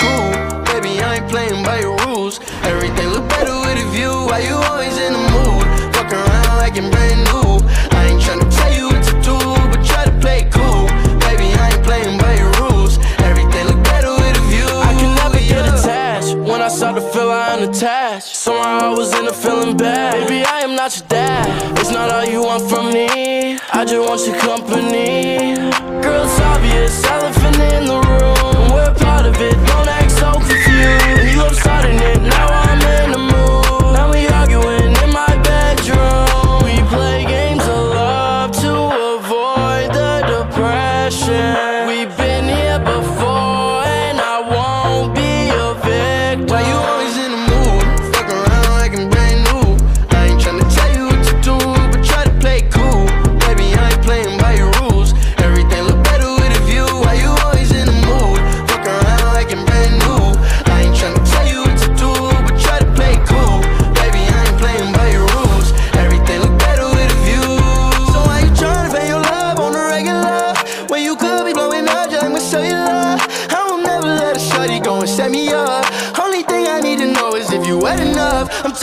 cool. Baby, I ain't playing by your rules. Everything look better with a view. Why you always in the mood? Fuck around like I'm brand new. I ain't tryna tell you what to do, but try to play cool. Baby, I ain't playing by your rules. Everything look better with a view. I can never get attached. When I start to feel I'm unattached. Somehow I was in a feeling bad. Baby, I am not your dad. It's not all you want from me. I just want your company. Girl, it's obvious, elephant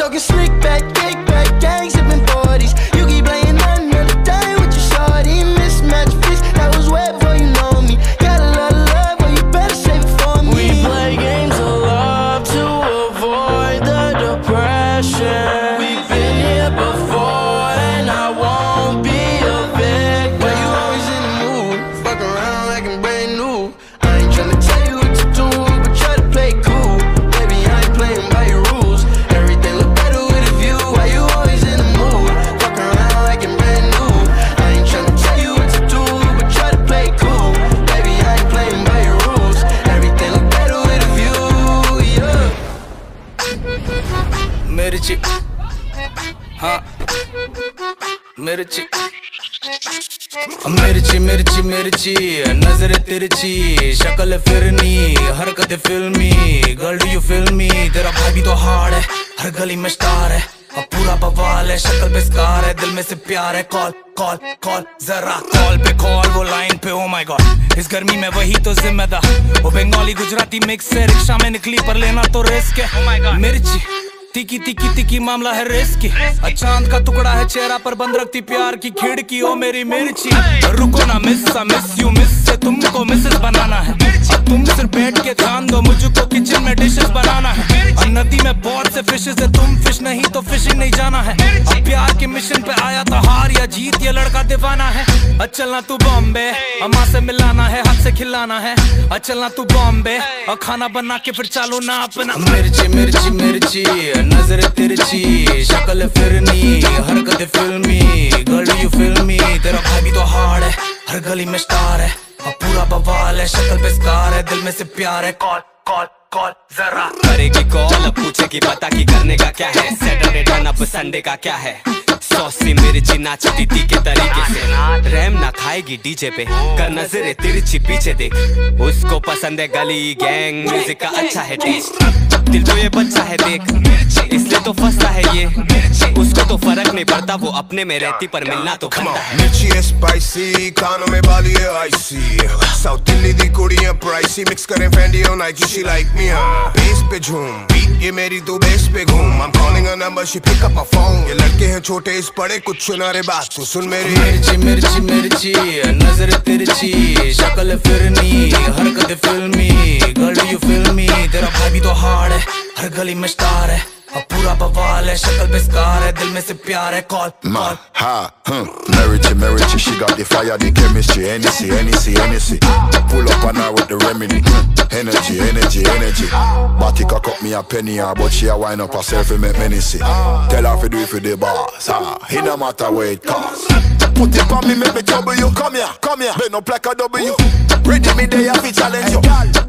talking slick back, मिर्ची। मिर्ची मिर्ची मिर्ची नज़र तिरछी शक्ल फिरनी हरकत फिल्मी girl do you फिल्मी तेरा भाई भी तो हार्ड है हर गली में स्टार है अब पूरा बवाल है शक्ल पे स्कार है दिल में से प्यार है कॉल कॉल कॉल जरा कॉल पे कॉल वो लाइन पे ओ माय गॉड इस गर्मी में वही तो जिम्मेदार वो बंगाली गुजराती मिक्स है रिक्शा में निकली पर लेना तो रिस्क है मिर्ची तिकी तिकी तिकी मामला है रेस की चाँद का टुकड़ा है चेहरा पर बंद रखती प्यार की खिड़की ओ मेरी मिर्ची। रुको ना मिस मिस यू मिस से तुमको मिसेस बनाना है। तुम सिर्फ़ बैठ के ध्यान दो, मुझको किचन में डिशेस बनाना है। नदी में बहुत से फिशेस है, तुम फ़िश नहीं तो फिशिंग नहीं जाना है। अब प्यार के मिशन पे आया तो हार या जीत, ये लड़का दीवाना है। अब चलना तू बॉम्बे, अम्मा से मिलाना है, हाथ से खिलाना है। अब चलना तू बॉम्बे, और खाना बना के फिर चालू ना अपना। मिर्ची मिर्ची मिर्ची, नज़र तिरछी, शक्ल फिरनी, हरकत फिल्मी गर्ल फिल्मी, तेरा भाई भी तो हार्ड है, हर गली में स्टार है पूरा बवाल है, शक्ल पे स्कार है, दिल में से प्यार है कॉल कॉल जरा। करेगी कॉल, अब पूछे कि पता की करने का क्या है। सैटरडे डन अप संडे का क्या है? सौसी मेरी नाचती थी के तरीके से। रैम ना खाएगी डीजे पे। कर नजरे तिरछी पीछे देख। उसको पसंद है गली गैंग म्यूज़िक का अच्छा है टेस्ट दिल तो ये बच्चा है देख। इसलिए तो फंसता है ये। उसको तो फ़र्क नहीं पड़ता वो अपने में रहती पर मिलना तो है। मिर्ची है स्पाइसी कानों में बाली है आईसी साउथ दिल्ली दी कुड़ी है प्राइसी मिक्स करें फैंडी और नाइकी शी लाइक मी हाँ बेस पे झूम. बीट ये मेरी तू बेस पे घूम. I'm calling her number she pick up her phone. ये लड़के हैं छोटे इस बड़े कुछ सुना रे बात. तू सुन मेरी. मिर्ची मिर्ची मिर्ची नज़र तिरछी शक्ल फिरनी हरकत फिल्मी. गर्ल यू फिल्मी तेरा भाई भी तो हार्ड है हर गली में स्टार है अब पूरा बवाल है शक्ल पे स्कार है दिल में से प्यार है call Ma, call ha, hmm. Merity, Merity, she got the fire, the chemistry, Hennessy, Hennessy, Hennessy. Pull up on her with the remedy. Hmm. Energy, energy, energy. Body cock up me a penny, ah, but she a wind up herself and make many see. Tell her to do it for the boss. Ah, it no matter where it costs. Put it on me, make me trouble you. Come here, come here. Bend up like a W. Ready me there, I be challenge you.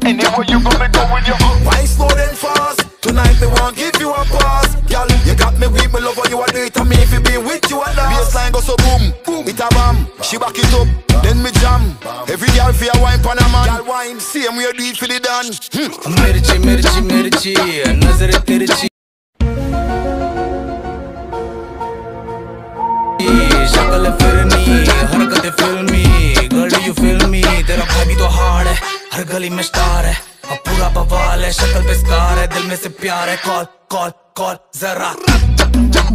Anywhere you go, me go with you. Why slow then fast? Tonight me won't give you a pass, girl. You got me weak, me love you a do it, and me if you be with you at last. Baseline go so boom, boom, it a bam. She back it up, then me jam. Every girl feel a wine pan a man. Girl wine, same way you do it for the dance. Hmm. Medici, Medici, Medici, Nazareth, Medici. शक्ल बेस्कार है दिल में से प्यार है। Call call call जरा।